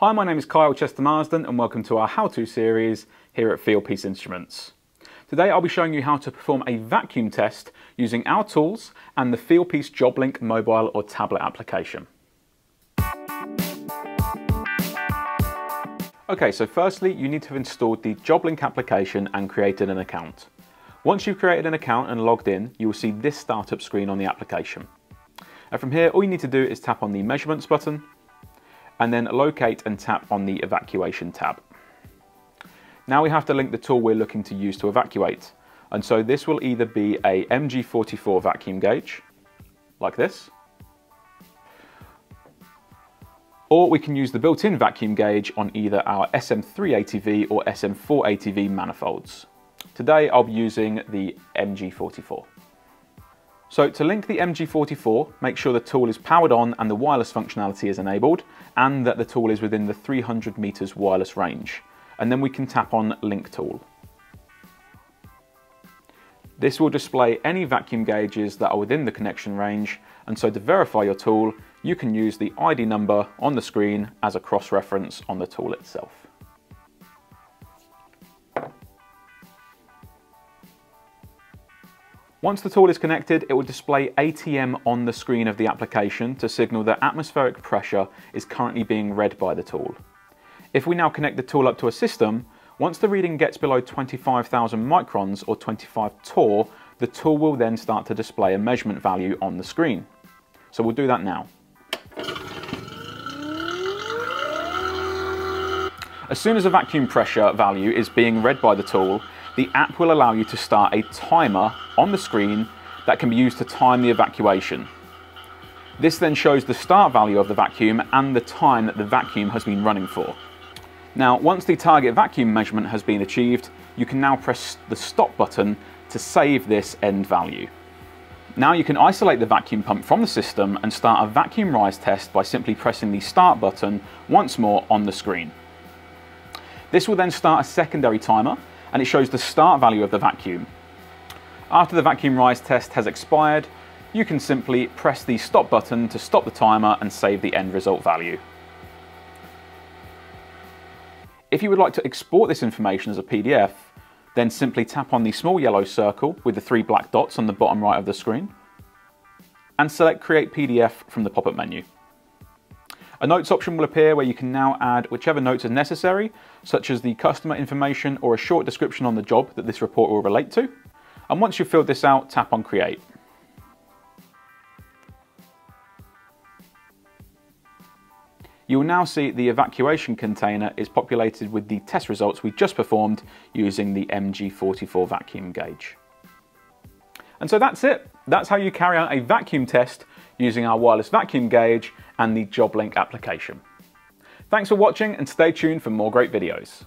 Hi, my name is Kyle Chester Marsden and welcome to our how-to series here at Fieldpiece Instruments. Today I'll be showing you how to perform a vacuum test using our tools and the Fieldpiece JobLink mobile or tablet application. Okay, so firstly you need to have installed the JobLink application and created an account. Once you've created an account and logged in, you will see this startup screen on the application. And from here, all you need to do is tap on the measurements button and then locate and tap on the evacuation tab. Now we have to link the tool we're looking to use to evacuate. And so this will either be a MG44 vacuum gauge, like this, or we can use the built-in vacuum gauge on either our SM380V or SM480V manifolds. Today I'll be using the MG44. So to link the MG44, make sure the tool is powered on and the wireless functionality is enabled, and that the tool is within the 300 meters wireless range. And then we can tap on Link Tool. This will display any vacuum gauges that are within the connection range, and so to verify your tool, you can use the ID number on the screen as a cross-reference on the tool itself. Once the tool is connected, it will display ATM on the screen of the application to signal that atmospheric pressure is currently being read by the tool. If we now connect the tool up to a system, once the reading gets below 25,000 microns or 25 torr, the tool will then start to display a measurement value on the screen. So we'll do that now. As soon as a vacuum pressure value is being read by the tool, the app will allow you to start a timer on the screen that can be used to time the evacuation. This then shows the start value of the vacuum and the time that the vacuum has been running for. Now, once the target vacuum measurement has been achieved, you can now press the stop button to save this end value. Now you can isolate the vacuum pump from the system and start a vacuum rise test by simply pressing the start button once more on the screen. This will then start a secondary timer and it shows the start value of the vacuum. After the vacuum rise test has expired, you can simply press the stop button to stop the timer and save the end result value. If you would like to export this information as a PDF, then simply tap on the small yellow circle with the three black dots on the bottom right of the screen and select Create PDF from the pop-up menu. A notes option will appear where you can now add whichever notes are necessary, such as the customer information or a short description on the job that this report will relate to. And once you've filled this out, tap on Create. You will now see the evacuation container is populated with the test results we just performed using the MG44 vacuum gauge. And so that's it. That's how you carry out a vacuum test using our wireless vacuum gauge and the JobLink application. Thanks for watching and stay tuned for more great videos.